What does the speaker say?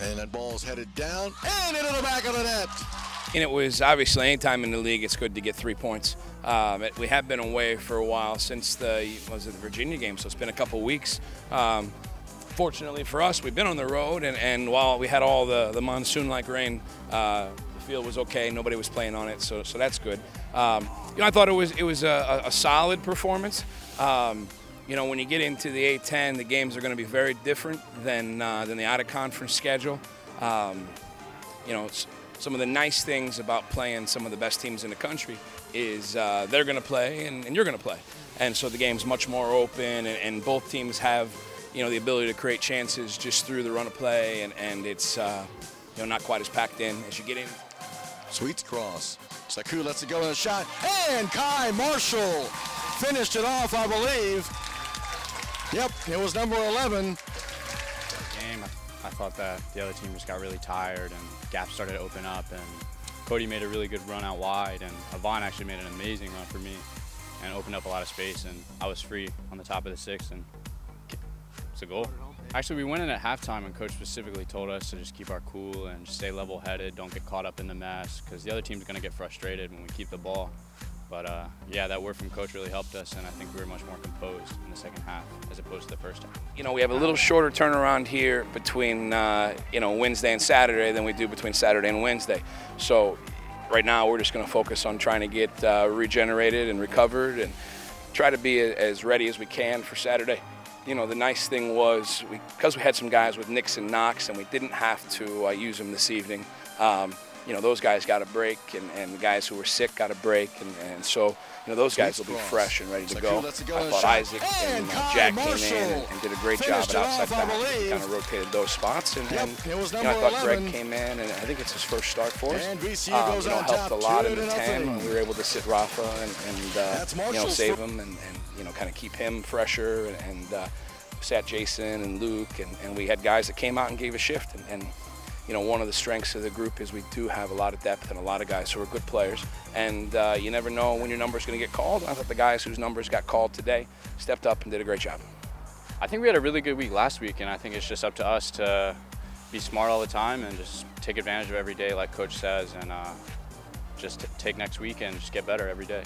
And that ball's headed down and into the back of the net. And it was obviously anytime in the league, it's good to get three points. Um, it, we have been away for a while since the was it the Virginia game, so it's been a couple weeks. Um, fortunately for us, we've been on the road, and, and while we had all the, the monsoon-like rain, uh, the field was okay. Nobody was playing on it, so so that's good. Um, you know, I thought it was it was a, a solid performance. Um, you know, when you get into the A10, the games are going to be very different than uh, than the out of conference schedule. Um, you know, some of the nice things about playing some of the best teams in the country is uh, they're going to play and, and you're going to play, and so the game's much more open, and, and, both teams have you know the ability to create chances just through the run of play, and, and it's uh, you know not quite as packed in as you get in. Sweets cross. Saku lets it go in a shot, and Kai Marshall finished it off, I believe. Yep, it was number 11. Game, I thought that the other team just got really tired and gaps started to open up and Cody made a really good run out wide and Avon actually made an amazing run for me and opened up a lot of space and I was free on the top of the six and it's a goal. Actually, we went in at halftime and coach specifically told us to just keep our cool and stay level-headed, don't get caught up in the mess because the other team's going to get frustrated when we keep the ball. But uh, yeah, that word from coach really helped us, and I think we were much more composed in the second half as opposed to the first half. You know, we have a little shorter turnaround here between uh, you know Wednesday and Saturday than we do between Saturday and Wednesday. So right now we're just going to focus on trying to get uh, regenerated and recovered and try to be as ready as we can for Saturday. You know, the nice thing was because we had some guys with nicks and knocks and we didn't have to uh, use them this evening. Um, you know, those guys got a break, and, and the guys who were sick got a break, and, and so, you know, those guys will be fresh and ready to go. I thought Isaac and uh, Jack came in and, and, did a great job at outside back. Kind of rotated those spots, and, and you know, I thought Greg came in, and I think it's his first start for us. Um, you know, helped a lot in the 10. We were able to sit Rafa and, and uh, you know, save him and, and, you know, kind of keep him fresher, and, and uh, sat Jason and Luke, and, and we had guys that came out and gave a shift, and, and you know, one of the strengths of the group is we do have a lot of depth and a lot of guys who are good players. And uh, you never know when your number is going to get called. I thought the guys whose numbers got called today stepped up and did a great job. I think we had a really good week last week, and I think it's just up to us to be smart all the time and just take advantage of every day, like Coach says, and uh, just take next week and just get better every day.